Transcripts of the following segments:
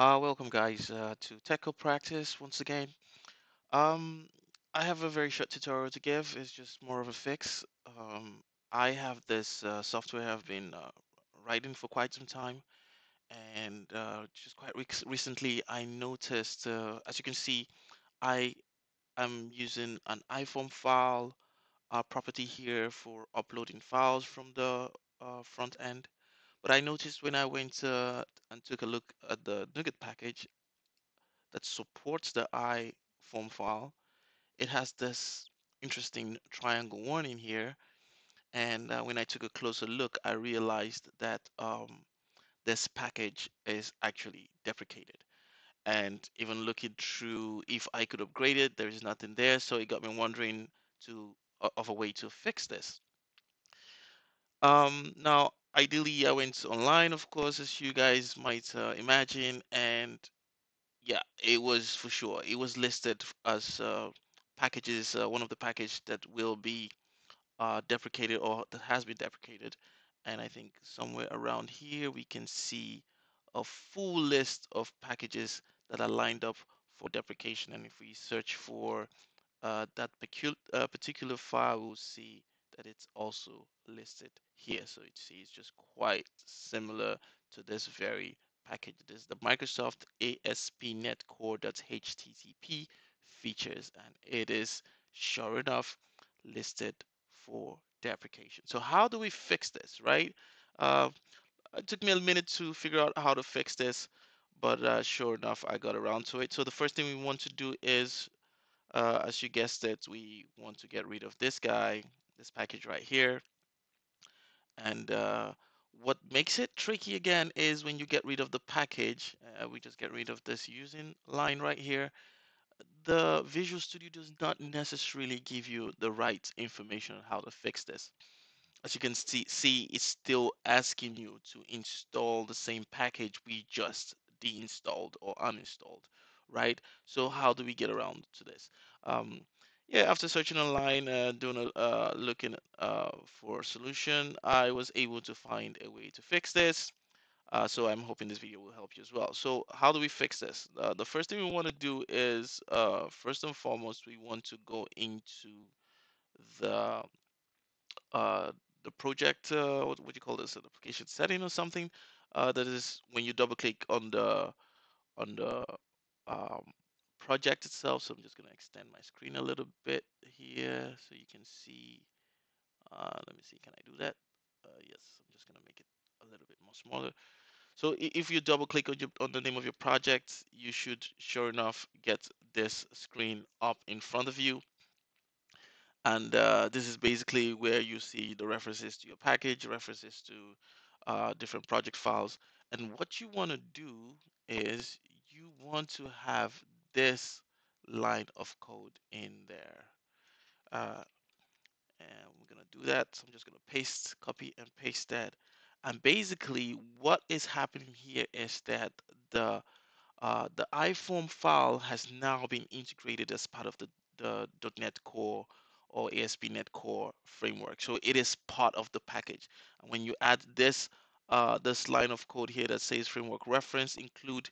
Uh, welcome guys uh, to TechCode Practice once again. Um, I have a very short tutorial to give. It's just more of a fix. Um, I have this uh, software I've been uh, writing for quite some time, and uh, just quite rec recently I noticed, uh, as you can see, I am using an iForm file property here for uploading files from the front end. But I noticed when I went uh, and took a look at the NuGet package that supports the iForm file, it has this interesting triangle warning here. And uh, when I took a closer look, I realized that um, this package is actually deprecated. And even looking through if I could upgrade it, there is nothing there. So it got me wondering to of a way to fix this. Um, now, ideally, I went online, of course, as you guys might uh, imagine, and yeah, it was for sure. It was listed as uh, packages, uh, one of the package that will be uh, deprecated or that has been deprecated. And I think somewhere around here we can see a full list of packages that are lined up for deprecation. And if we search for uh, that uh, particular file, we'll see that it's also listed here. So you see it's just quite similar to this very package. This is the Microsoft ASP.NET Core.HTTP features, and it is sure enough listed for deprecation. So how do we fix this, right? Uh, it took me a minute to figure out how to fix this, but uh, sure enough, I got around to it. So the first thing we want to do is, uh, as you guessed it, we want to get rid of this guy, this package right here. And uh, what makes it tricky again is when you get rid of the package, uh, we just get rid of this using line right here. The Visual Studio does not necessarily give you the right information on how to fix this. As you can see, see it's still asking you to install the same package we just deinstalled or uninstalled, right? So how do we get around to this? Um, yeah, after searching online, uh, doing a uh, looking uh, for a solution, I was able to find a way to fix this. Uh, so I'm hoping this video will help you as well. So how do we fix this? Uh, the first thing we want to do is, uh, first and foremost, we want to go into the the project, what would you call this, an application setting or something. that is when you double click on the on the um, project itself. So I'm just going to extend my screen a little bit here so you can see. Uh, let me see, can I do that? Uh, yes, I'm just going to make it a little bit more smaller. So if you double click on, your, on the name of your project, you should sure enough get this screen up in front of you. And uh, this is basically where you see the references to your package, references to uh, different project files. And what you want to do is you want to have this line of code in there. Uh, and we're going to do that. So I'm just going to paste, copy and paste that. And basically what is happening here is that the uh, the iForm file has now been integrated as part of the, the .NET Core or ASP.NET Core framework. So it is part of the package. And when you add this uh, this line of code here that says framework reference include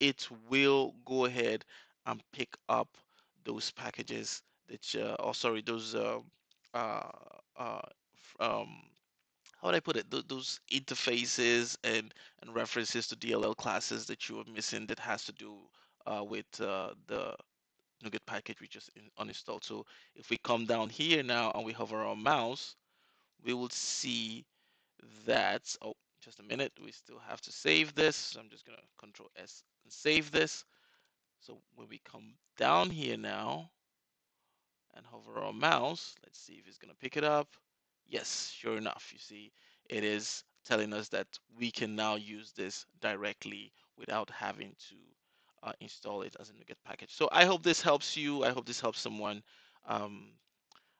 it will go ahead and pick up those packages that, uh, oh, sorry, those, uh, uh, uh, um, how would I put it? Th those interfaces and, and references to DLL classes that you are missing that has to do uh, with uh, the NuGet package we just in, uninstalled. So if we come down here now and we hover our mouse, we will see that, oh, just a minute, we still have to save this. So I'm just gonna control S and save this. So when we come down here now and hover our mouse, let's see if it's gonna pick it up. Yes, sure enough, you see, it is telling us that we can now use this directly without having to uh, install it as a NuGet package. So I hope this helps you. I hope this helps someone. Um,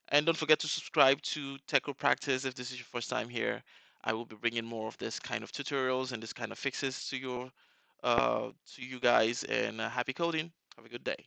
and don't forget to subscribe to TechCode Practice if this is your first time here. I will be bringing more of this kind of tutorials and this kind of fixes to your uh, to you guys. And uh, happy coding. Have a good day.